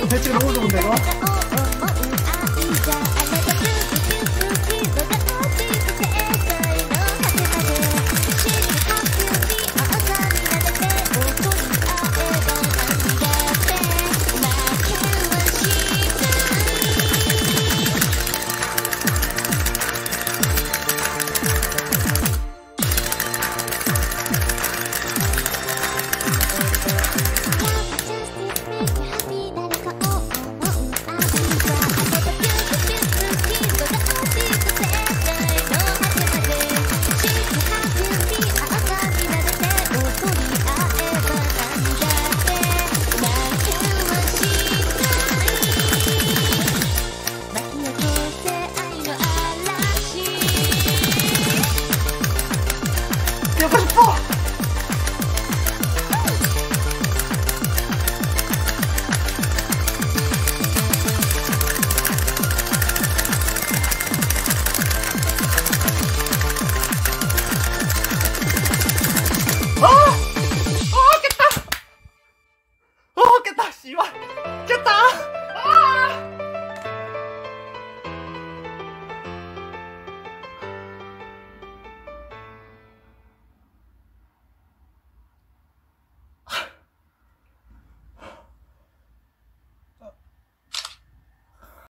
대체 로고좋면데 요? 맛있겠다.